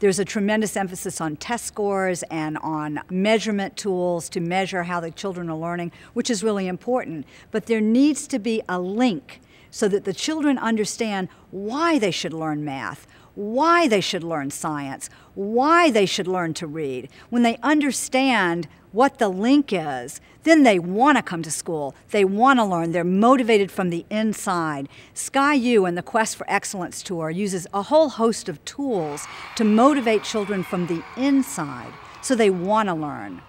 There's a tremendous emphasis on test scores and on measurement tools to measure how the children are learning, which is really important. But there needs to be a link so that the children understand why they should learn math, why they should learn science, why they should learn to read. When they understand what the link is, then they want to come to school. They want to learn. They're motivated from the inside. SkyU and the Quest for Excellence Tour uses a whole host of tools to motivate children from the inside so they want to learn.